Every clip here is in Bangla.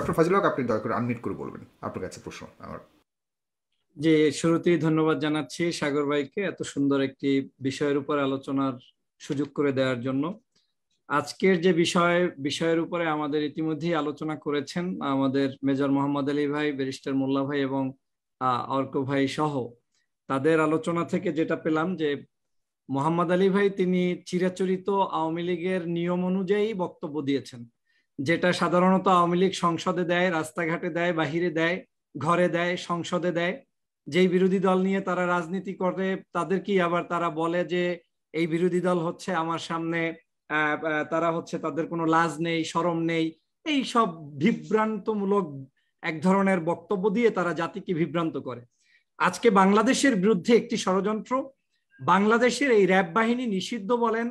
ডক্টর ফাজিল আপনি দয়া করে আনমিট করে বলবেন। আপনার কাছে প্রশ্ন, আমার। যে শুরুতেই ধন্যবাদ জানাচ্ছি সাগর ভাইকে এত সুন্দর একটি বিষয়ের উপর আলোচনার সুযোগ করে দেওয়ার জন্য। আজকের যে বিষয়, বিষয়ের উপরে আমাদের ইতিমধ্যেই আলোচনা করেছেন আমাদের মেজর মোহাম্মদ আলী ভাই, ব্যারিস্টার মোল্লা ভাই এবং অর্ক ভাই সহ। তাদের আলোচনা থেকে যেটা পেলাম যে, মোহাম্মদ আলী ভাই তিনি চিরাচরিত আওয়ামী লীগের নিয়ম অনুযায়ী বক্তব্য দিয়েছেন। যেটা সাধারণত আওয়ামী লীগ সংসদে দেয়, রাস্তাঘাটে দেয়, বাহিরে দেয়, ঘরে দেয়, সংসদে দেয়। যেই বিরোধী দল নিয়ে তারা রাজনীতি করে, তাদেরকেই আবার তারা বলে যে, এই বিরোধী দল হচ্ছে আমার সামনে তারা হচ্ছে তাদের কোনো লাজ নেই, সরম নেই। এই সব বিভ্রান্তমূলক এক ধরনের বক্তব্য দিয়ে তারা জাতিকে বিভ্রান্ত করে। আজকে বাংলাদেশের বিরুদ্ধে একটি ষড়যন্ত্র। বাংলাদেশের এই র্যাব বাহিনী নিষিদ্ধ বলেন,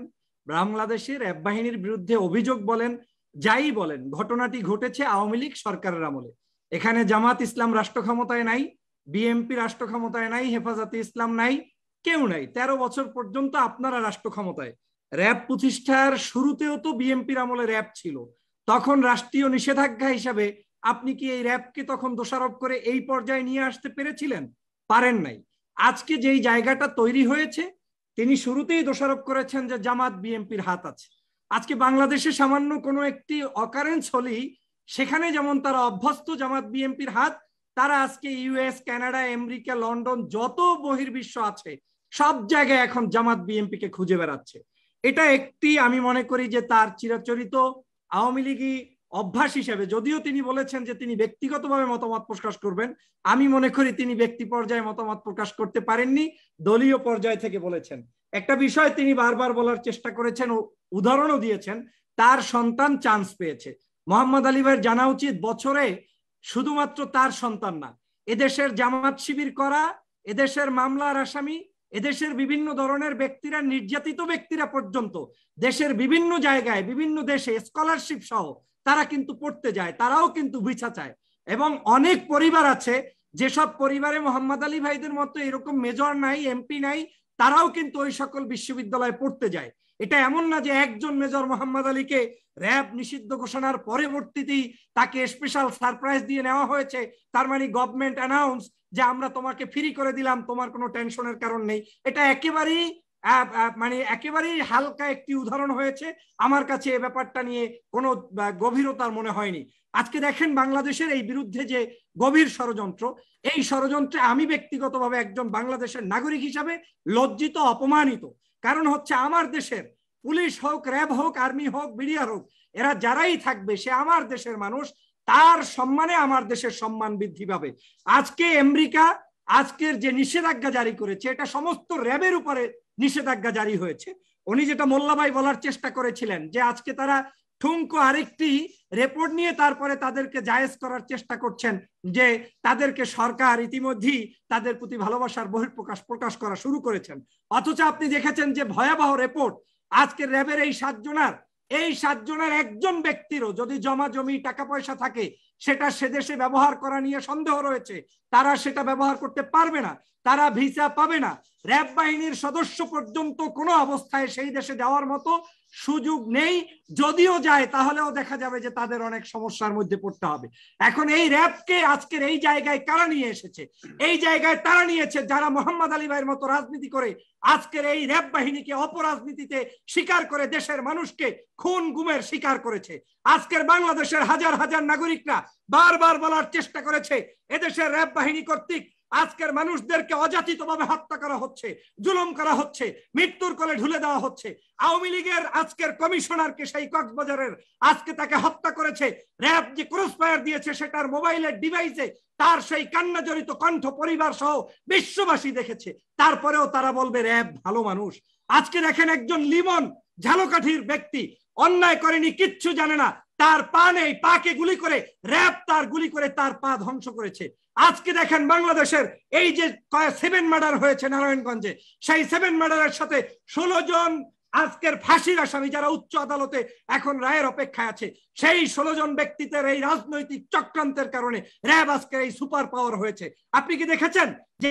বাংলাদেশের র্যাব বাহিনীর বিরুদ্ধে অভিযোগ বলেন যাই বলেন, ঘটনাটি ঘটেছে আওয়ামী লীগ সরকারের আমলে। এখানে জামাত ইসলাম রাষ্ট্র ক্ষমতায় নাই বিএমপি রাষ্ট্র ক্ষমতায় নাই, হেফাজতে ইসলাম নাই, কেউ নাই। তেরো বছর পর্যন্ত আপনারা রাষ্ট্র ক্ষমতায়। র্যাব প্রতিষ্ঠার শুরুতেও তো বিএমপির আমলে র্যাব ছিল। তখন রাষ্ট্রীয় নিষেধাজ্ঞা হিসাবে আপনি কি এই র্যাবকে তখন দোষারোপ করে এই পর্যায়ে নিয়ে আসতে পেরেছিলেন? পারেন নাই। আজকে যেই জায়গাটা তৈরি হয়েছে, তিনি শুরুতেই দোষারোপ করেছেন যে জামাত বিএমপির হাত আছে। আজকে বাংলাদেশে সামান্য কোনো একটি অকারেন্স হলেই সেখানে যেমন তারা অভ্যস্ত জামাত বিএনপির হাত, তারা আজকে ইউএস কানাডা আমেরিকা লন্ডন যত বহির্বিশ্ব আছে, সব জায়গায় এখন জামাত বিএমপি কে খুঁজে বেড়াচ্ছে। এটা একটি আমি মনে করি যে তার চিরাচরিত আওয়ামী লীগই অভ্যাস হিসেবে, যদিও তিনি বলেছেন যে তিনি ব্যক্তিগতভাবে মতামত প্রকাশ করবেন, আমি মনে করি তিনি ব্যক্তি পর্যায়ে মতামত প্রকাশ করতে পারেননি, দলীয় পর্যায় থেকে বলেছেন। একটা বিষয় তিনি বারবার বলার চেষ্টা করেছেন ও উদাহরণও দিয়েছেন, তার সন্তান চান্স পেয়েছে। মোহাম্মদ আলী ভাইয়ের জানা উচিত, বছরে শুধুমাত্র তার সন্তান না, এদেশের জামাত শিবির করা, এদেশের মামলার আসামি, এদেশের বিভিন্ন ধরনের ব্যক্তিরা, নির্যাতিত ব্যক্তিরা পর্যন্ত, দেশের বিভিন্ন জায়গায়, বিভিন্ন দেশে স্কলারশিপ সহ তারা কিন্তু পড়তে যায়, তারাও কিন্তু ভিসা চায়। এবং অনেক পরিবার আছে, যেসব পরিবারে মোহাম্মদ আলী ভাইদের মতো এরকম মেজর নাই এমপি নাই তারাও কিন্তু ওই সকল বিশ্ববিদ্যালয়ে পড়তে যায়। এটা এমন না যে একজন মেজর মোহাম্মদ আলীকে র্যাব নিষিদ্ধ ঘোষণার পরবর্তীতেই তাকে স্পেশাল সারপ্রাইজ দিয়ে নেওয়া হয়েছে। তার মানে গভর্নমেন্ট অ্যানাউন্স যে আমরা তোমাকে ফ্রি করে দিলাম, তোমার কোনো টেনশনের কারণ নেই। এটা একেবারেই মানে একেবারেই হালকা একটি উদাহরণ হয়েছে। আমার কাছে এ ব্যাপারটা নিয়ে কোনো গভীরতার মনে হয়নি। আজকে দেখেন বাংলাদেশের এই বিরুদ্ধে যে গভীর ষড়যন্ত্র, এই ষড়যন্ত্রে আমি ব্যক্তিগতভাবে একজন বাংলাদেশের নাগরিক হিসাবে লজ্জিত, অপমানিত। কারণ হচ্ছে আমার দেশের পুলিশ হোক, র্যাব হোক, আর্মি হোক, বিডিআর হোক, এরা যারাই থাকবে, সে আমার দেশের মানুষ, তার সম্মানে আমার দেশের সম্মান বৃদ্ধি পাবে। আজকে আমেরিকা, আজকের যে নিষেধাজ্ঞা জারি করেছে, এটা সমস্ত র্যাবের উপরে নিষেধাজ্ঞা জারি হয়েছে। উনি যেটা মোল্লাবাই বলার চেষ্টা করেছিলেন যে আজকে তারা ঠুঙ্কো আরেকটি রেপোর্ট নিয়ে তারপরে তাদেরকে জায়েজ করার চেষ্টা করছেন যে তাদেরকে সরকার ইতিমধ্যেই তাদের প্রতি ভালোবাসার বহিঃপ্রকাশ প্রকাশ করা শুরু করেছেন। অথচ আপনি দেখেছেন যে ভয়াবহ রেপোর্ট আজকে র্যাবের এই সাতজনার এই সাতজনের একজন ব্যক্তিরও যদি জমা জমি, টাকা পয়সা থাকে, সেটা সে দেশে ব্যবহার করা নিয়ে সন্দেহ রয়েছে। তারা সেটা ব্যবহার করতে পারবে না। তারা ভিসা পাবে না। র্যাব বাহিনীর সদস্য পর্যন্ত কোনো অবস্থায় সেই দেশে যাওয়ার মতো সুযোগ নেই। যদিও যায়, তাহলেও দেখা যাবে যে তাদের অনেক সমস্যার মধ্যে পড়তে হবে। এখন এই র্যাবকে আজকের এই জায়গায় কারা নিয়ে এসেছে? এই জায়গায় তারা নিয়েছে যারা মোহাম্মদ আলী ভাইয়ের মতো রাজনীতি করে। আজকের এই র্যাব বাহিনীকে অপরাজনীতিতে স্বীকার করে দেশের মানুষকে খুন গুমের শিকার করেছে। আজকের বাংলাদেশের হাজার হাজার নাগরিকরা বারবার বলার চেষ্টা করেছে, এদেশের র্যাব বাহিনী কর্তৃক আজকের মানুষদেরকে অযাচিত ভাবে হত্যা করা হচ্ছে, জুলুম করা হচ্ছে, মৃত্যুর কোলে ঢুলে দেওয়া হচ্ছে। আওয়ামী লীগের আজকের কমিশনারকে সেই কক্সবাজারের আজকে তাকে হত্যা করেছে, র্যাব যে ক্রস ফায়ার দিয়েছে সেটার মোবাইলের ডিভাইসে তার সেই কান্না জড়িত কণ্ঠ পরিবার সহ বিশ্ববাসী দেখেছে। তারপরেও তারা বলবে, র্যাব ভালো মানুষ। আজকে দেখেন একজন লিমন ঝালকাঠির ব্যক্তি, অন্যায় করেনি, কিচ্ছু জানে না। তার পা নেই, পাকে গুলি করে, র্যাব তার গুলি করে তার পা ধ্বংস করেছে। আজকে দেখেন বাংলাদেশের এই যে সেভেন মার্ডার হয়েছে নারায়ণগঞ্জে, সেই সেভেন মার্ডারের সাথে ষোলো জন আজকের ফাঁসির আসামি যারা উচ্চ আদালতে এখন রায়ের অপেক্ষায় আছে, সেই ষোলো জন ব্যক্তিদের এই রাজনৈতিক চক্রান্তের কারণে র্যাব আজকের এই সুপার পাওয়ার হয়েছে। আপনি কি দেখেছেন? যে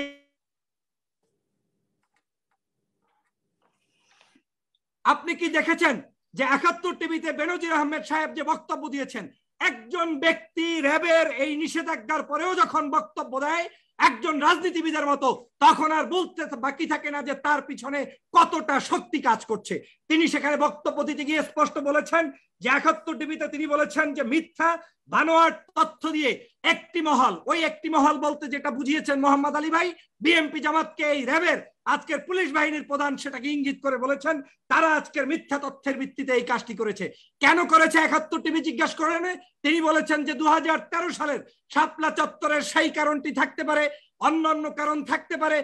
আপনি কি দেখেছেন? যে একাত্তর টিভিতে বেনজির আহমেদ সাহেব যে বক্তব্য দিয়েছেন একজন ব্যক্তি র্যাবের এই নিষেধাজ্ঞার পরেও যখন বক্তব্য দেয়, একজন রাজনীতিবিদের মতো, তখন আর বলতে বাকি থাকে না যে তার পিছনে কতটা শক্তি কাজ করছে। তিনি সেখানে বক্তব্য দিতে গিয়ে স্পষ্ট বলেছেন যে একাত্তর টিভিতে তিনি বলেছেন যে মিথ্যা বানোয়ার তথ্য দিয়ে একটি মহল, ওই একটি মহল বলতে যেটা বুঝিয়েছেন মোহাম্মদ আলী ভাই বিএমপি জামাতকে এই র্যাবের আজকের পুলিশ বাহিনীর প্রধান সেটাকে ইঙ্গিত করে বলেছেন, তারা আজকের মিথ্যা তথ্যের ভিত্তিতে এই কাজটি করেছে। কেন করেছে? একাত্তর টিভি জিজ্ঞাসা করেন। তিনি বলেছেন যে দু হাজার তেরো সালের শাপলা চত্বরের সেই কারণটি থাকতে পারে। অন্যান্য কারণ থাকতে পারে।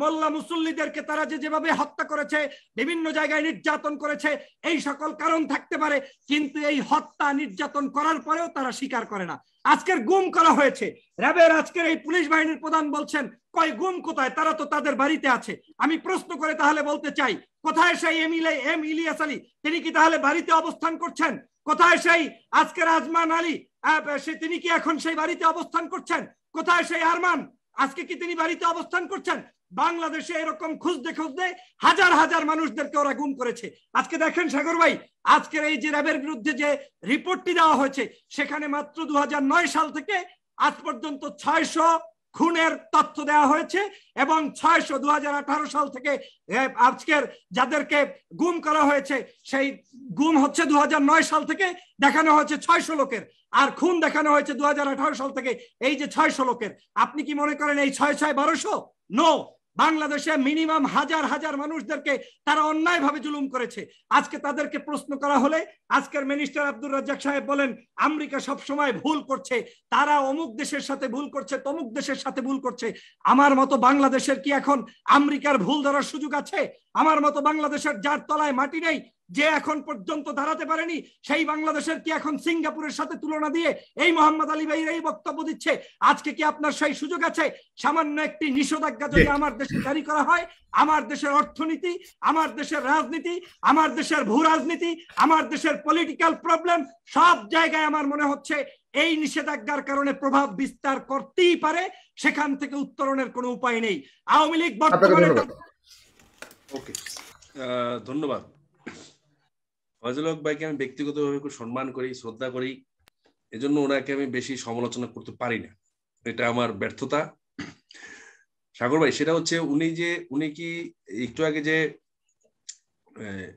মোল্লা মুসল্লিদেরকে তারা যে যেভাবে হত্যা করেছে, বিভিন্ন জায়গায় নির্যাতন করেছে, এই সকল কারণ থাকতে পারে। কিন্তু এই হত্যা, নির্যাতন করার পরেও তারা স্বীকার করে না। আজকের গুম করা হয়েছে। র্যাবের আজকের এই পুলিশ বাহিনীর প্রধান বলছেন, কয় গুম কোথায়? তারা তো তাদের বাড়িতে আছে। আমি প্রশ্ন করে তাহলে বলতে চাই, কোথায় সেই এম ইলে, এম ইলিয়াস আলী? তিনি কি তাহলে বাড়িতে অবস্থান করছেন? কোথায় সেই আজকের আজমান আলী? তিনি কি এখন সেই বাড়িতে অবস্থান করছেন? কোথায় সেই আরমান? আজকে কি তিনি বাড়িতে অবস্থান করছেন? বাংলাদেশে এরকম খুঁজতে খুঁজতে হাজার হাজার মানুষদেরকে ওরা গুম করেছে। আজকে দেখেন সাগর ভাই, আজকের এই যে র্যাবের বিরুদ্ধে যে রিপোর্টটি দেওয়া হয়েছে, সেখানে মাত্র দুহাজার নয় সাল থেকে আজ পর্যন্ত ছয়শো খুনের তথ্য দেওয়া হয়েছে এবং ছয়শো দু সাল থেকে আজকের যাদেরকে গুম করা হয়েছে, সেই গুম হচ্ছে দু হাজার নয় সাল থেকে দেখানো হয়েছে ছয়শো লোকের। আর খুন দেখানো হয়েছে দু সাল থেকে। এই যে ছয়শো লোকের, আপনি কি মনে করেন এই ছয় ছয় বারোশো? নো। বাংলাদেশে মিনিমাম হাজার হাজার মানুষদেরকে তারা অন্যায় ভাবে জুলুম করেছে। আজকে তাদেরকে প্রশ্ন করা হলে আজকের মিনিস্টার আব্দুর রাজ্জাক সাহেব বলেন, আমেরিকা সব সময় ভুল করছে। তারা অমুক দেশের সাথে ভুল করছে, তমুক দেশের সাথে ভুল করছে। আমার মতো বাংলাদেশের কি এখন আমেরিকার ভুল ধরার সুযোগ আছে? আমার মতো বাংলাদেশের যার তলায় মাটি নেই যে এখন পর্যন্ত দাঁড়াতে পারেনি সেই বাংলাদেশের কি এখন সিঙ্গাপুরের সাথে তুলনা দিয়ে এই মোহাম্মদ আলী ভাইয়ের এই বক্তব্য দিচ্ছে? আজকে কি আপনার সেই সুযোগ আছে? সামান্য একটি নিষেধাজ্ঞা যদি আমার দেশে জারি করা হয় আমার দেশের অর্থনীতি আমার দেশের রাজনীতি আমার দেশের ভূ রাজনীতি আমার দেশের পলিটিক্যাল প্রবলেম সব জায়গায় আমার মনে হচ্ছে এই নিষেধাজ্ঞার কারণে প্রভাব বিস্তার করতেই পারে সেখান থেকে উত্তরণের কোনো উপায় নেই। আওয়ামী লীগ বর্তমানে ওকে ধন্যবাদ। ফজল হক ভাইকে আমি ব্যক্তিগতভাবে খুব সম্মান করি শ্রদ্ধা করি। এজন্য ওনাকে আমি বেশি সমালোচনা করতে পারি না। এটা আমার ব্যর্থতা। সাগর ভাই সেটা হচ্ছে উনি যে উনি কি একটু আগে যে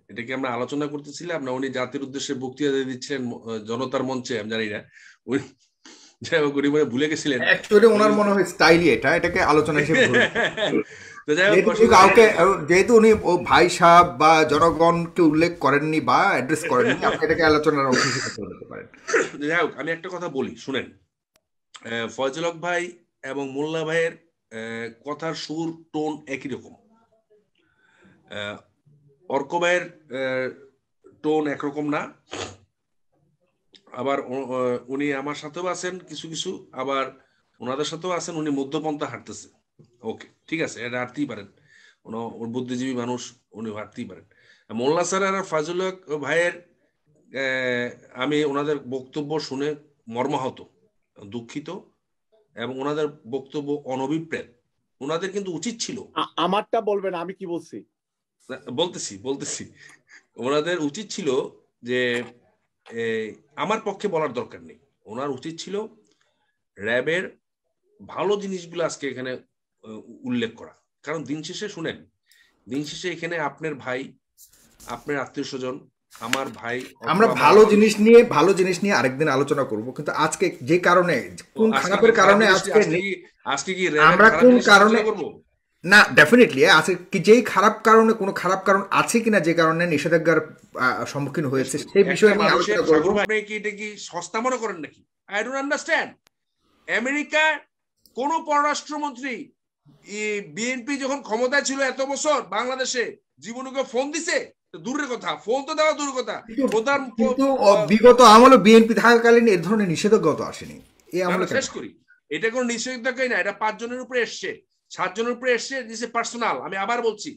এটাকে আমরা আলোচনা করতেছিলাম না উনি জাতির উদ্দেশ্যে বক্তৃতা দিয়ে দিচ্ছিলেন জনতার মঞ্চে আমি জানি না। উনি যাই হোক উনি ভুলে গেছিলেন। অ্যাকচুয়ালি ওনার মনে হয় স্টাইলই এটা এটাকে আলোচনা হিসেবে কাউকে যেহেতু উনি ও ভাই সাহেব বা জনগণকে উল্লেখ করেননি বা অ্যাড্রেস করেননি আপনি এটাকে আলোচনার অংশ হিসেবে পারেন। যাই হোক আমি একটা কথা বলি শুনেন। ফয়জল হক ভাই এবং মোল্লা ভাইয়ের কথার সুর টোন একই রকম। অর্ক ভাইয়ের টোন একরকম না। আবার উনি আমার সাথেও আছেন কিছু কিছু আবার ওনাদের সাথেও আছেন উনি মধ্যপন্থা হাঁটতেছে। ওকে ঠিক আছে এটা হাঁটতেই পারেন। ওর বুদ্ধিজীবী মানুষ উনি হাঁটতেই পারেন। মোল্লা স্যার আর ফাজুল ভাইয়ের আমি ওনাদের বক্তব্য শুনে মর্মাহত দুঃখিত এবং ওনাদের বক্তব্য অনভিপ্রেত। ওনাদের কিন্তু উচিত ছিল। আমারটা বলবেন আমি কি বলছি? বলতেছি বলতেছি। ওনাদের উচিত ছিল যে আমার পক্ষে বলার দরকার নেই। ওনার উচিত ছিল র্যাবের ভালো জিনিসগুলো আজকে এখানে উল্লেখ করা। কারণ দিন শেষে শুনেন দিন শেষে এখানে আপনার ভাই আপনার আত্মীয় স্বজন আমার ভাই আমরা ভালো জিনিস নিয়ে ভালো জিনিস নিয়ে আরেকদিন আলোচনা করব কিন্তু আজকে যে কারণে কোন খারাপের কারণে আজকে আজকে কি আমরা কোন কারণে না ডেফিনেটলি আছে কি যেই খারাপ কারণে কোনো খারাপ কারণ আছে কিনা যে কারণে নিষেধাজ্ঞার সম্মুখীন হয়েছে সেই বিষয়ে আমি আলোচনা করব। আপনি কি এটা কি সস্তা মনে করেন নাকি? আই ডোন্ট আন্ডারস্ট্যান্ড আমেরিকা কোন পররাষ্ট্রমন্ত্রী বিএনপি যখন ক্ষমতায় ছিল এত বছর বাংলাদেশে জীবনকে ফোন দিছে? দূরের কথা ফোন তো দেওয়া দূরের কথা। প্রধান কিন্তু বিগত আমলে বিএনপি থাকাকালীন এ ধরনের নিষেধাজ্ঞা তো আসেনি এই আমলে শেষ করি। এটা কোনো নিষেধাজ্ঞাই না এটা পাঁচ জনের উপরে এসছে। সাত জনের উপরে এসছে দিস পার্সোনাল আমি আবার বলছি।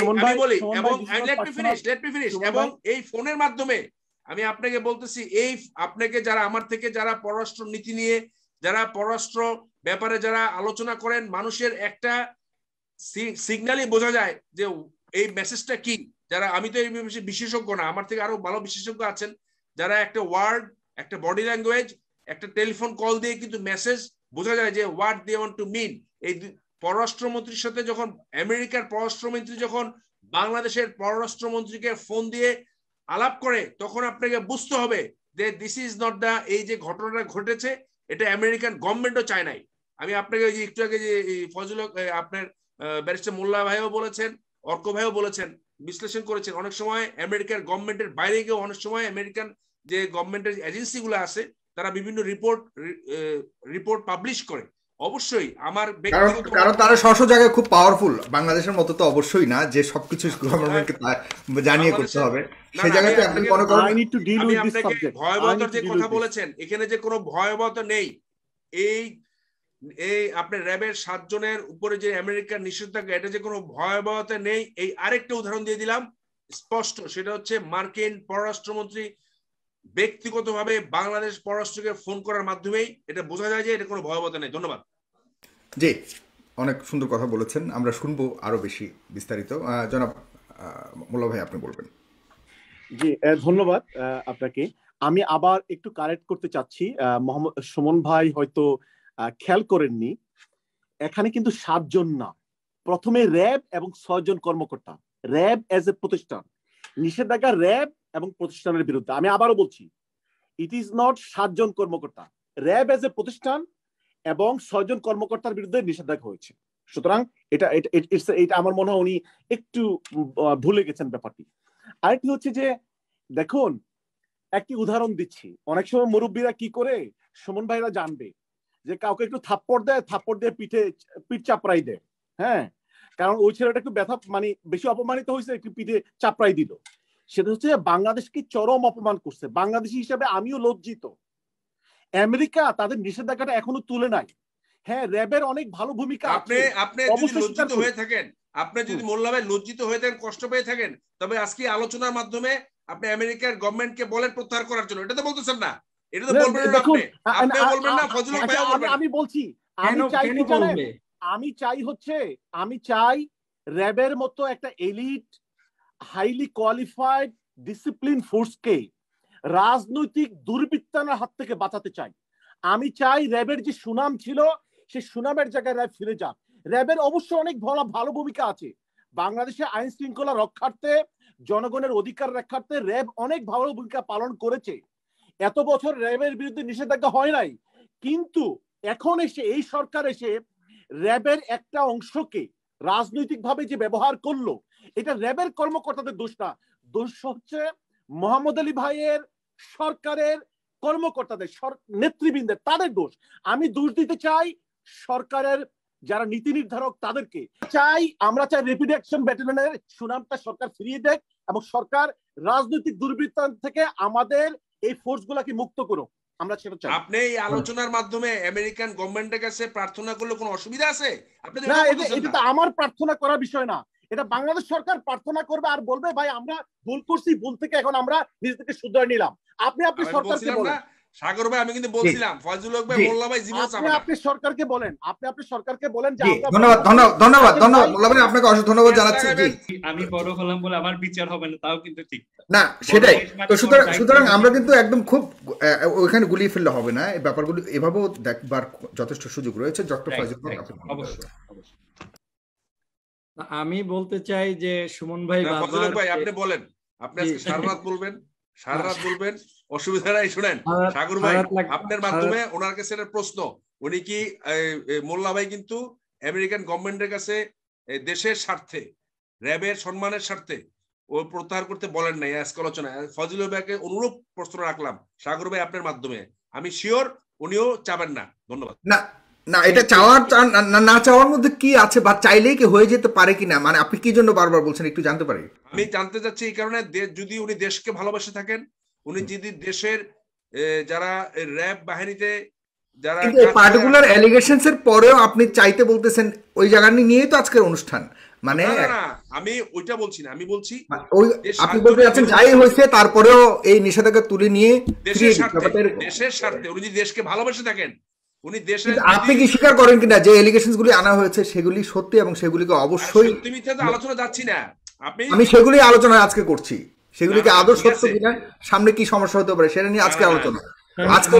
এবং আমি বলি এবং let me finish let me finish এবং এই ফোনের মাধ্যমে আমি আপনাকে বলতেছি এই আপনাকে যারা আমার থেকে যারা পররাষ্ট্র নীতি নিয়ে যারা পররাষ্ট্র ব্যাপারে যারা আলোচনা করেন, মানুষের একটা সিগন্যালই বোঝা যায় যে এই মেসেজটা কি? যারা, আমি তো এই বিশেষজ্ঞ না, আমার থেকে আরও ভালো বিশেষজ্ঞ আছেন, যারা একটা ওয়ার্ড একটা বডি ল্যাঙ্গুয়েজ একটা টেলিফোন কল দিয়ে কিন্তু মেসেজ বোঝা যায় যে what they want to mean এই পররাষ্ট্রমন্ত্রীর সাথে যখন, আমেরিকার পররাষ্ট্রমন্ত্রী যখন বাংলাদেশের পররাষ্ট্রমন্ত্রীকে ফোন দিয়ে আলাপ করে, তখন আপনাকে বুঝতে হবে যে দিস ইজ নট দা এই যে ঘটনাটা ঘটেছে, এটা আমেরিকান গভর্নমেন্টও চায় নাই। আমি আপনাকে ওই যে একটু আগে যে ফজল আপনার ব্যারিস্টার মোল্লা ভাইও বলেছেন অর্ক ভাইও বলেছেন বিশ্লেষণ করেছেন। অনেক সময় আমেরিকার গভর্নমেন্টের বাইরে গিয়েও অনেক সময় আমেরিকান যে গভর্নমেন্টের এজেন্সিগুলো আছে তারা বিভিন্ন রিপোর্ট রিপোর্ট পাবলিশ করে। অবশ্যই আমার কারণ তারা স্ব জায়গায় খুব পাওয়ারফুল বাংলাদেশের মতো তো অবশ্যই না যে সবকিছু গভর্নমেন্টকে জানিয়ে করতে হবে। সেই জায়গাতে আপনি করেন I need to deal with this subject ভয়াবহতার যে কথা বলেছেন এখানে যে কোনো ভয়াবহতা নেই। এই এই আপনার র্যাবের সাতজনের উপরে যে আমেরিকার নিষেধাজ্ঞা এটা যে কোনো ভয়াবহতা নেই এই আরেকটা উদাহরণ দিয়ে দিলাম। স্পষ্ট সেটা হচ্ছে মার্কিন পররাষ্ট্রমন্ত্রী ব্যক্তিগতভাবে বাংলাদেশ পররাষ্ট্রকে ফোন করার মাধ্যমেই এটা বোঝা যায় যে এটা কোনো ভয়াবহতা নেই। ধন্যবাদ। জি অনেক সুন্দর কথা বলেছেন। আমরা শুনব আরও বেশি বিস্তারিত। জনাব মোল্লা ভাই আপনি বলবেন। জি ধন্যবাদ আপনাকে। আমি আবার একটু কারেক্ট করতে চাচ্ছি। মোহাম্মদ সুমন ভাই হয়তো খেয়াল করেননি। এখানে কিন্তু সাতজন না। প্রথমে র্যাব এবং ছয়জন কর্মকর্তা। র্যাব এজ এ প্রতিষ্ঠান। নিষেধাজ্ঞা র্যাব এবং প্রতিষ্ঠানের বিরুদ্ধে। আমি আবারও বলছি ইট ইজ নট সাতজন কর্মকর্তা। র্যাব এজ এ প্রতিষ্ঠান এবং ছয়জন কর্মকর্তার বিরুদ্ধে নিষেধাজ্ঞা হয়েছে। সুতরাং এটা এটা আমার মনে হয় উনি একটু ভুলে গেছেন ব্যাপারটি। আরেকটি হচ্ছে যে, দেখুন, একটি উদাহরণ দিচ্ছি। অনেক সময় মুরব্বীরা কি করে? সুমন ভাইরা জানবে। যে কাউকে একটু থাপ্পড় দেয় থাপ্পড় দিয়ে পিঠে পিঠ চাপড়াই দেয়। হ্যাঁ? কারণ ওই ছেলেটা একটু ব্যথা মানে বেশি অপমানিত হয়েছে একটু পিঠে চাপড়াই দিল। সেটা হচ্ছে বাংলাদেশকে চরম অপমান করছে। বাংলাদেশি হিসাবে আমিও লজ্জিত। আমেরিকা তাদের নিষেধাজ্ঞাটা এখনও তুলে নাই। হ্যাঁ র্যাবের অনেক ভালো ভূমিকা আপনি আপনি যদি লজ্জিত হয়ে থাকেন আপনি যদি মোল্লা ভাই লজ্জিত হয়ে থাকেন কষ্ট পেয়ে থাকেন তবে আজকে আলোচনার মাধ্যমে আপনি আমেরিকার গভর্নমেন্টকে বলেন প্রত্যাহার করার জন্য। এটা তো বলতেছেন না। এটা তো বলবেন না আপনি। আপনি বলবেন না ফজল ভাই বলবেন আমি বলছি আমি চাই কি জানেন? আমি চাই হচ্ছে আমি চাই র্যাবের মতো একটা এলিট হাইলি কোয়ালিফাইড ডিসিপ্লিন ফোর্সকে রাজনৈতিক দুর্বৃত্তানার হাত থেকে বাঁচাতে চাই। আমি চাই র্যাবের যে সুনাম ছিল সে সুনামের জায়গায় র্যাব ফিরে যাক। র্যাবের অবশ্য অনেক ভালো ভালো ভূমিকা আছে। বাংলাদেশে আইন শৃঙ্খলা রক্ষার্থে জনগণের অধিকার রক্ষার্থে র্যাব অনেক ভালো ভূমিকা পালন করেছে। এত বছর র্যাবের বিরুদ্ধে নিষেধাজ্ঞা হয় নাই। কিন্তু এখন এসে, এই সরকার এসে র্যাবের একটা অংশকে রাজনৈতিকভাবে যে ব্যবহার করল, এটা র্যাবের কর্মকর্তাদের দোষ না। দোষ হচ্ছে মোহাম্মদ আলী ভাইয়ের সরকারের কর্মকর্তাদের নেতৃবৃন্দের, তাদের দোষ। আমি দোষ দিতে চাই সরকারের যারা নীতি নির্ধারক, তাদেরকে। চাই, আমরা চাই রেপিড অ্যাকশন ব্যাটালিয়নের সুনামটা সরকার ফিরিয়ে দেয় এবং সরকার রাজনৈতিক দুর্বৃত্তান্ত থেকে আমাদের এই ফোর্স গুলাকে মুক্ত করো আমরা সেটা চাই। আপনি এই আলোচনার মাধ্যমে আমেরিকান গভর্নমেন্টের কাছে প্রার্থনা করলে কোনো অসুবিধা আছে? আপনি না এটা তো আমার প্রার্থনা করার বিষয় না। এটা বাংলাদেশ সরকার প্রার্থনা করবে আর বলবে ভাই আমরা ভুল করছি ভুল থেকে এখন আমরা নিজেদেরকে শুধরে নিলাম। আপনি আপনি সরকারকে বলেন। সাগর ভাই আমি কিন্তু বলছিলাম ফজলুল হক ভাই মোল্লা ভাই জীবন আপনি আপনি সরকারকে বলেন আপনি আপনি সরকারকে বলেন যে ধন্যবাদ ধন্যবাদ ধন্যবাদ মোল্লা ভাই আপনাকে অসংখ্য ধন্যবাদ জানাচ্ছি। জি আমি বড় হলাম বলে আমার বিচার হবে না তাও কিন্তু ঠিক। না সেটাই। তো সুতরাং সুতরাং আমরা কিন্তু একদম খুব ওইখানে গুলিয়ে ফেললে হবে না এই ব্যাপারগুলো এভাবেও দেখবার যথেষ্ট সুযোগ রয়েছে ডক্টর ফজল অবশ্যই অবশ্যই। আমি বলতে চাই যে সুমন ভাই ভাই আপনি বলেন আপনি আজকে সারা রাত বলবেন সারা রাত বলবেন অসুবিধা নাই শুনেন। সাগর ভাই আপনার মাধ্যমে ওনার কাছে একটা প্রশ্ন। উনি কি মোল্লা ভাই কিন্তু আমেরিকান গভর্নমেন্টের কাছে দেশের স্বার্থে র্যাবের সম্মানের স্বার্থে ও প্রত্যাহার করতে বলেন নাই আজকে আলোচনা ফজল ভাইকে অনুরূপ প্রশ্ন রাখলাম সাগর ভাই আপনার মাধ্যমে। আমি শিওর উনিও চাবেন না। ধন্যবাদ। না না এটা চাওয়ার না চাওয়ার মধ্যে কি আছে বা চাইলেই কি হয়ে যেতে পারে কিনা? মানে আপনি কি জন্য বারবার বলছেন একটু জানতে পারি। আমি জানতে চাচ্ছি এই কারণে যদি উনি দেশকে ভালোবাসে থাকেন উনি যদি দেশের যারা র্যাব বাহিনীতে যারা পার্টিকুলার অ্যালিগেশনস এর পরেও আপনি চাইতে বলতেছেন ওই জায়গা নিয়েই তো আজকের অনুষ্ঠান। মানে আমি ওইটা বলছি না আমি বলছি ওই আপনি বলতে যাচ্ছেন যাই হয়েছে তারপরেও এই নিষেধাজ্ঞা তুলে নিয়ে দেশের স্বার্থে দেশের স্বার্থে উনি যদি দেশকে ভালোবাসে থাকেন উনি দেশের আপনি কি স্বীকার করেন কিনা যে এলিগেশনস গুলি আনা হয়েছে সেগুলি সত্যি এবং সেগুলিকে অবশ্যই সত্যি মিথ্যা তো আলোচনা যাচ্ছি না। আপনি আমি সেগুলি আলোচনা আজকে করছি। সেগুলিকে আদৌ সত্য কিনা সামনে কি সমস্যা হতে পারে সেটা নিয়ে আজকে আলোচনা। আজকে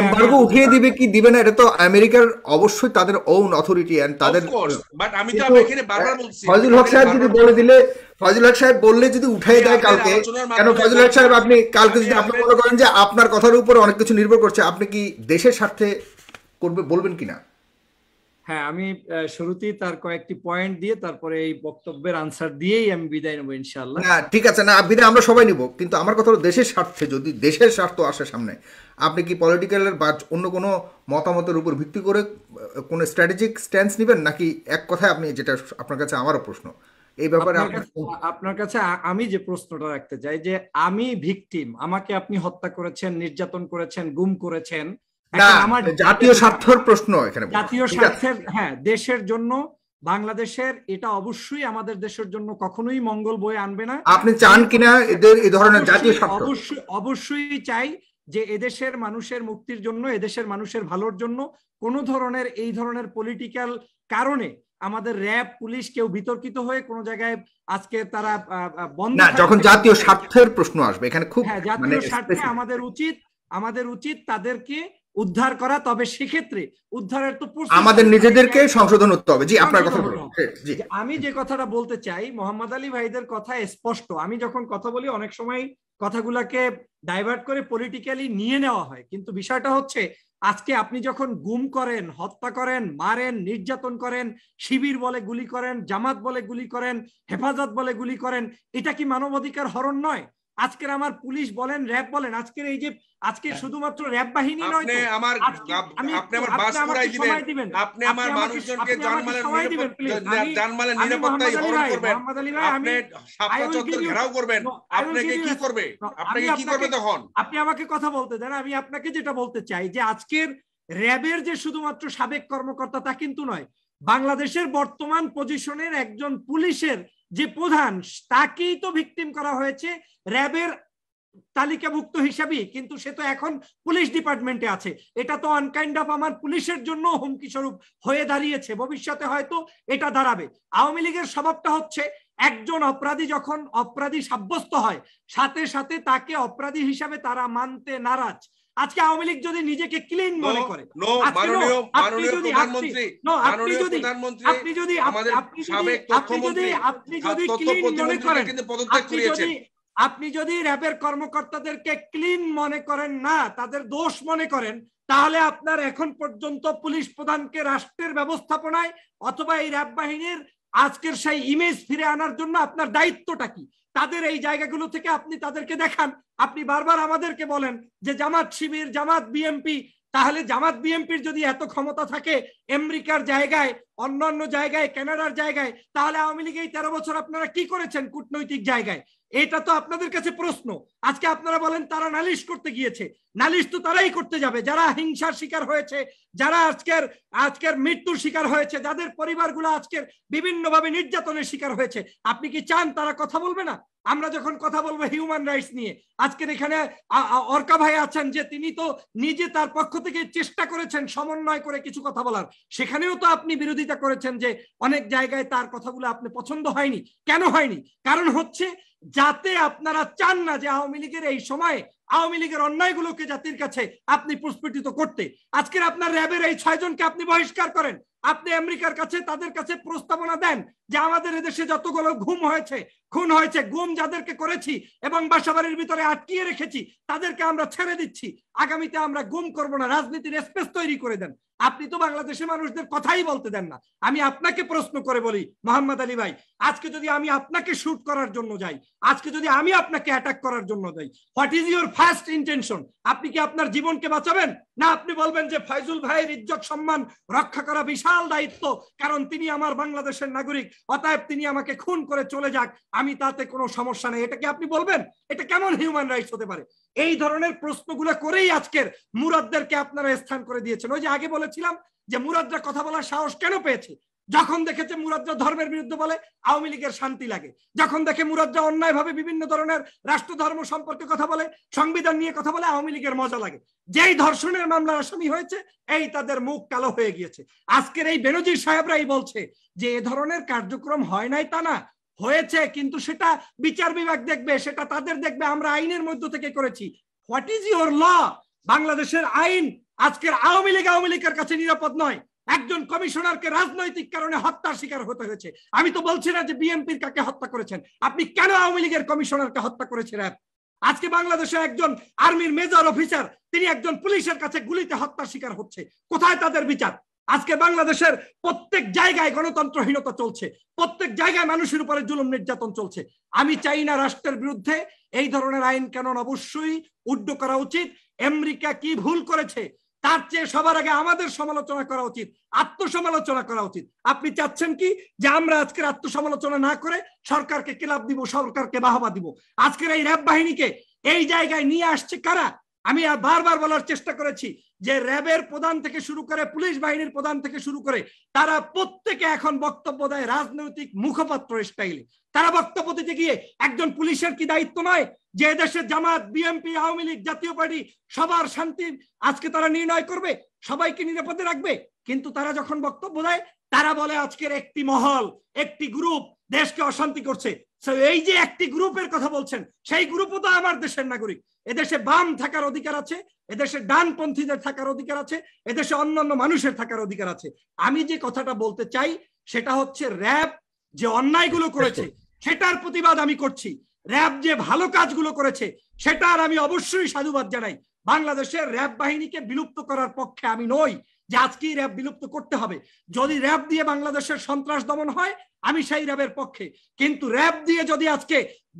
এমবার্গো উঠিয়ে দিবে কি দিবে না এটা তো আমেরিকার অবশ্যই তাদের ওন অথরিটি এন্ড তাদের বাট আমি তো এখানে বারবার বলছি ফজল হক সাহেব যদি বলে দিলে ফজল হক সাহেব বললে যদি উঠাই দেয় কালকে কেন ফজল হক সাহেব আপনি কালকে যদি আপনি মনে করেন যে আপনার কথার উপর অনেক কিছু নির্ভর করছে আপনি কি দেশের স্বার্থে করবে বলবেন কিনা? হ্যাঁ আমি শুরুতেই তার কয়েকটি পয়েন্ট দিয়ে তারপরে এই বক্তব্যের আনসার দিয়েই আমি বিদায় নেব ইনশাল্লাহ না ঠিক আছে না বিদায় আমরা সবাই নিব কিন্তু আমার কথা হলো দেশের স্বার্থে যদি দেশের স্বার্থ আসে সামনে আপনি কি পলিটিক্যালের বা অন্য কোনো মতামতের উপর ভিত্তি করে কোনো স্ট্র্যাটেজিক স্ট্যান্স নেবেন? নাকি এক কথায় আপনি যেটা আপনার কাছে আমারও প্রশ্ন? এই ব্যাপারে আপনার কাছে আমি যে প্রশ্নটা রাখতে চাই যে আমি ভিকটিম আমাকে আপনি হত্যা করেছেন নির্যাতন করেছেন গুম করেছেন না আমার জাতীয় স্বার্থের প্রশ্ন এখানে জাতীয় স্বার্থের হ্যাঁ দেশের জন্য বাংলাদেশের এটা অবশ্যই আমাদের দেশের জন্য কখনোই মঙ্গল বয়ে আনবে না। আপনি চান কিনা এদের এই ধরনের জাতীয় স্বার্থ? অবশ্যই অবশ্যই চাই যে এদেশের মানুষের মুক্তির জন্য এদেশের মানুষের ভালোর জন্য কোন ধরনের এই ধরনের পলিটিক্যাল কারণে আমাদের র্যাব পুলিশ কেউ বিতর্কিত হয়ে কোন জায়গায় আজকে তারা বন্ধ না যখন জাতীয় স্বার্থের প্রশ্ন আসবে এখানে খুব হ্যাঁ জাতীয় স্বার্থে আমাদের উচিত আমাদের উচিত তাদেরকে উদ্ধার করা তবে সেক্ষেত্রে উদ্ধারের তো আমাদের নিজেদেরকে সংশোধন করতে হবে। জি আপনার কথা আমি যে কথাটা বলতে চাই মোহাম্মদ আলী ভাইদের কথা স্পষ্ট। আমি যখন কথা বলি অনেক সময় কথাগুলাকে ডাইভার্ট করে পলিটিক্যালি নিয়ে নেওয়া হয়। কিন্তু বিষয়টা হচ্ছে আজকে আপনি যখন গুম করেন হত্যা করেন মারেন নির্যাতন করেন শিবির বলে গুলি করেন জামাত বলে গুলি করেন হেফাজত বলে গুলি করেন এটা কি মানবাধিকার হরণ নয়? আজকের আমার পুলিশ বলেন র্যাব বলেন আজকের এই যে আজকে হ্যাঁ। শুধুমাত্র র্যাব বাহিনী নয় আপনি আমার আপনি আমার বাস পুরাই দিবেন। আপনি আমার মানুষজনকে জানমালের জানমালের নিরাপত্তায় হরণ করবেন। আপনি সাপলা চত্বর ঘেরাও করবেন। আপনাকে কি করবে? আপনাকে কি করবে তখন? আপনি আমাকে কথা বলতে দেন আমি আপনাকে যেটা বলতে চাই যে আজকের র্যাবের যে শুধুমাত্র সাবেক কর্মকর্তা তা কিন্তু নয় বাংলাদেশের বর্তমান পজিশনের একজন পুলিশের যে প্রধান, তাকেই তো ভিকটিম করা হয়েছে র্যাবের তালিকাভুক্ত হিসাবে কিন্তু সে তো এখন পুলিশ ডিপার্টমেন্টে আছে। এটা তো আনকাইন্ড অফ আমার পুলিশের জন্য হুমকি স্বরূপ হয়ে দাঁড়িয়েছে। ভবিষ্যতে হয়তো এটা দাঁড়াবে। আওয়ামী লীগের স্বভাবটা হচ্ছে, একজন অপরাধী যখন অপরাধী সাব্যস্ত হয়, সাথে সাথে তাকে অপরাধী হিসাবে তারা মানতে নারাজ। আজকে আওয়ামী লীগ যদি নিজেকে ক্লিন মনে করে আপনি যদি আপনি যদি আপনি যদি আপনি যদি আপনি যদি ক্লিন মনে করেন আপনি যদি আপনি যদি র্যাবের কর্মকর্তাদেরকে ক্লিন মনে করেন না তাদের দোষ মনে করেন তাহলে আপনার এখন পর্যন্ত পুলিশ প্রধানকে রাষ্ট্রের ব্যবস্থাপনায় অথবা এই র্যাব বাহিনীর আজকের সেই ইমেজ ফিরে আনার জন্য আপনার দায়িত্বটা কি? তাদের এই জায়গাগুলো থেকে আপনি তাদেরকে দেখান। আপনি বারবার আমাদেরকে বলেন যে জামাত শিবির, জামাত বিএমপি, তাহলে জামাত বিএমপির যদি এত ক্ষমতা থাকে, আমেরিকার জায়গায় অন্যান্য জায়গায়, কানাডার জায়গায়, তাহলে আওয়ামী লীগ এই তেরো বছর আপনারা কি করেছেন কূটনৈতিক জায়গায়? এটা তো আপনাদের কাছে প্রশ্ন। আজকে আপনারা বলেন তারা নালিশ করতে গিয়েছে। নালিশ তো তারাই করতে যাবে। যারা হিংসার শিকার হয়েছে, যারা আজকের আজকের মৃত্যুর শিকার হয়েছে, যাদের পরিবারগুলো আজকের বিভিন্নভাবে নির্যাতনের শিকার হয়েছে, আপনি কি চান তারা কথা বলবে না? আমরা যখন কথা বলব হিউম্যান রাইটস নিয়ে, আজকের এখানে অর্কা ভাই আছেন যে তিনি তো নিজে তার পক্ষ থেকে চেষ্টা করেছেন সমন্বয় করে কিছু কথা বলার। সেখানেও তো আপনি বিরোধিতা করেছেন যে অনেক জায়গায় তার কথাগুলো আপনি পছন্দ হয়নি। কেন হয়নি? কারণ হচ্ছে যাতে আপনারা চান না যে আওয়ামী লীগের এই সময়ে আওয়ামী লীগের অন্যায়গুলোকে জাতির কাছে আপনি প্রস্ফুটিত করতে। আজকের আপনার র্যাবের এই ছয়জনকে আপনি বহিষ্কার করেন। আপনি আমেরিকার কাছে তাদের কাছে প্রস্তাবনা দেন যে আমাদের এদেশে যতগুলো ঘুম হয়েছে খুন হয়েছে, গুম যাদেরকে করেছি এবং বাসাবাড়ির ভিতরে আটকিয়ে রেখেছি, তাদেরকে আমরা ছেড়ে দিচ্ছি। আগামীতে আমরা গুম করব না, রাজনীতির স্পেস তৈরি করে দেন। আপনি তো বাংলাদেশের মানুষদের কথাই বলতে দেন না। আমি আপনাকে প্রশ্ন করে বলি, মোহাম্মদ আলী ভাই, আজকে যদি আমি আপনাকে শুট করার জন্য যাই, আজকে যদি আমি আপনাকে অ্যাটাক করার জন্য যাই what is your first intention আপনি কি আপনার জীবনকে বাঁচাবেন? না, আপনি বলবেন যে ফয়জুল ভাইয়ের ইজ্জত, সম্মান রক্ষা করা বিশাল দায়িত্ব, কারণ তিনি আমার বাংলাদেশের নাগরিক, অতএব তিনি আমাকে খুন করে চলে যাক, আমি তাতে কোনো সমস্যা নেই। এটা কি আপনি বলবেন? এটা কেমন হিউম্যান রাইটস হতে পারে? এই ধরনের প্রশ্নগুলো করেই আজকের মুরাদদেরকে আপনারা স্থান করে দিয়েছেন। ওই যে আগে বলেছিলাম যে মুরাদরা কথা বলার সাহস কেন পেয়েছে? যখন দেখেছে মুরাদরা ধর্মের বিরুদ্ধে বলে, আওয়ামী লীগের শান্তি লাগে। যখন দেখে মুরাদরা অন্যায়ভাবে বিভিন্ন ধরনের রাষ্ট্র ধর্ম সম্পর্কে কথা বলে, সংবিধান নিয়ে কথা বলে, আওয়ামী লীগের মজা লাগে। যেই ধর্ষণের মামলার আসামি হয়েছে, এই তাদের মুখ কালো হয়ে গিয়েছে। আজকের এই বেনজির সাহেবরাই বলছে যে, এ ধরনের কার্যক্রম হয় নাই তা না। হয়েছে, কিন্তু সেটা বিচার বিভাগ দেখবে, সেটা তাদের দেখবে, আমরা আইনের মধ্য থেকে করেছি। হোয়াট ইজ ইউর ল বাংলাদেশের আইন আজকের আওয়ামী লীগ আওয়ামী লীগের কাছে নিরাপদ নয়। একজন কমিশনারকে রাজনৈতিক কারণে হত্যার শিকার হতে হয়েছে। আমি তো বলছি না যে বিএনপির কাকে হত্যা করেছেন। আপনি কেন আওয়ামী লীগের কমিশনারকে হত্যা করেছেন? আজকে বাংলাদেশে একজন আর্মির মেজর অফিসার, তিনি একজন পুলিশের কাছে গুলিতে হত্যার শিকার হচ্ছে। কোথায় তাদের বিচার? আজকে বাংলাদেশের প্রত্যেক জায়গায় গণতন্ত্রহীনতা চলছে। প্রত্যেক জায়গায় মানুষের উপরে জুলুম নির্যাতন চলছে। আমি চাই না রাষ্ট্রের বিরুদ্ধে এই ধরনের আইন কেন অবশ্যই উড্ড করা উচিত। আমেরিকা কি ভুল করেছে তার চেয়ে সবার আগে আমাদের সমালোচনা করা উচিত, আত্মসমালোচনা করা উচিত। আপনি চাচ্ছেন কি যে আমরা আজকের আত্মসমালোচনা না করে সরকারকে কিলাপ দিব, সরকারকে বাহবা দিব? আজকের এই র্যাব বাহিনীকে এই জায়গায় নিয়ে আসছে কারা? আমি বারবার বলার চেষ্টা করেছি যে র্যাবের প্রধান থেকে শুরু করে পুলিশ বাহিনীর প্রধান থেকে শুরু করে তারা প্রত্যেকে এখন বক্তব্য দেয় রাজনৈতিক মুখপাত্র স্টাইলে। তারা বক্তব্য দিতে গিয়ে একজন পুলিশের কি দায়িত্ব নয়? যে দেশের জামাত বিএনপি আওয়ামী লীগ, জাতীয় পার্টি, সবার শান্তি আজকে তারা নির্ণয় করবে, সবাইকে নিরাপদে রাখবে। কিন্তু তারা যখন বক্তব্য দেয়, তারা বলে আজকের একটি মহল, একটি গ্রুপ দেশকে অশান্তি করছে। এই যে একটি গ্রুপের কথা বলছেন সেই গ্রুপও তো আমার দেশের নাগরিক। এদেশে বাম থাকার অধিকার আছে এদেশে ডানপন্থীদের থাকার অধিকার আছে এদেশে অন্যান্য মানুষের থাকার অধিকার আছে। আমি যে কথাটা বলতে চাই সেটা হচ্ছে র্যাব যে অন্যায়গুলো করেছে সেটার প্রতিবাদ আমি করছি। র্যাব যে ভালো কাজগুলো করেছে সেটার আমি অবশ্যই সাধুবাদ জানাই। বাংলাদেশের র্যাব বাহিনীকে বিলুপ্ত করার পক্ষে আমি নই। যে আজকেই র্যাব বিলুপ্ত করতে হবে। যদি র্যাব দিয়ে বাংলাদেশের সন্ত্রাস দমন হয় আমি সেই র্যাবের পক্ষে। কিন্তু র্যাব দিয়ে যদি আজকে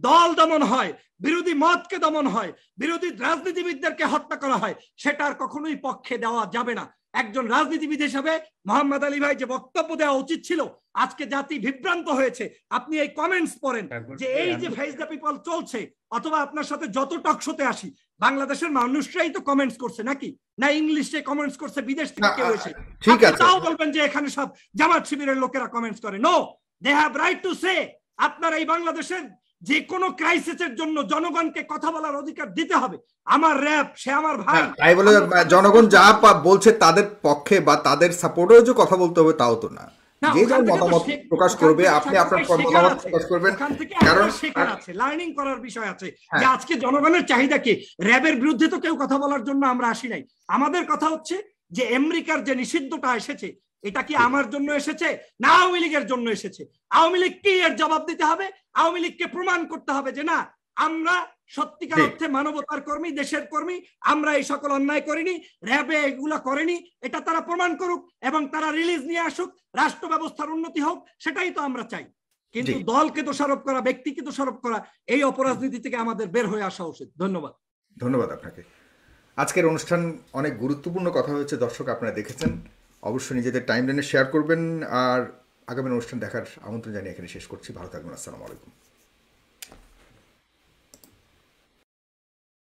দল দমন হয় বিরোধী মতকে দমন হয় বিরোধী রাজনীতিবিদদেরকে হত্যা করা হয় সেটার কখনোই পক্ষে দেওয়া যাবে না। একজন রাজনীতিবিদ হিসাবে মোহাম্মদ আলী ভাই যে বক্তব্য দেওয়া উচিত ছিল আজকে জাতি বিভ্রান্ত হয়েছে। আপনি এই কমেন্টস পড়েন যে এই যে ফেস দ্য পিপল চলছে অথবা আপনার সাথে যত টকশোতে আসি বাংলাদেশের মানুষরাই তো কমেন্টস করছে নাকি? না ইংলিশে কমেন্টস করছে বিদেশ থেকে কেউ এসে? ঠিক আছে। তাও বলবেন যে এখানে সব জামাত শিবিরের লোকেরা কমেন্টস করে। No they have right to say আপনার এই বাংলাদেশের যে কোনো ক্রাইসিসের জন্য জনগণকে কথা বলার অধিকার দিতে হবে। আমার র্যাব সে আমার ভাই। তাই বলে জনগণ যা বলছে তাদের পক্ষে বা তাদের সাপোর্টেও যে কথা বলতে হবে তাও তো না। যে যার মতামত প্রকাশ করবে আপনি আপনার মতামত প্রকাশ করবেন। কারণ শেখার আছে লার্নিং করার বিষয় আছে। যে আজকে জনগণের চাহিদা কি? র্যাবের বিরুদ্ধে তো কেউ কথা বলার জন্য আমরা আসি নাই। আমাদের কথা হচ্ছে যে আমেরিকার যে নিষিদ্ধটা এসেছে এটা কি আমার জন্য এসেছে না আওয়ামী লীগের জন্য এসেছে? আওয়ামী লীগ কি এর জবাব দিতে হবে? আওয়ামী লীগকে প্রমাণ করতে হবে যে না আমরা সত্যিকার অর্থে মানবতার কর্মী দেশের কর্মী আমরা এই সকল অন্যায় করিনি র্যাবে এগুলো করেনি এটা তারা প্রমাণ করুক এবং তারা রিলিজ নিয়ে আসুক রাষ্ট্র ব্যবস্থার উন্নতি হোক সেটাই তো আমরা চাই। কিন্তু দলকে দোষারোপ করা ব্যক্তিকে দোষারোপ করা এই অপরাজনীতি থেকে আমাদের বের হয়ে আসা উচিত। ধন্যবাদ। ধন্যবাদ আপনাকে। আজকের অনুষ্ঠান অনেক গুরুত্বপূর্ণ কথা হয়েছে দর্শক আপনারা দেখেছেন। অবশ্যই নিজেদের টাইম লাইনে শেয়ার করবেন আর আগামী অনুষ্ঠান দেখার আমন্ত্রণ জানিয়ে এখানে শেষ করছি। ভালো থাকবেন আসসালামু আলাইকুম।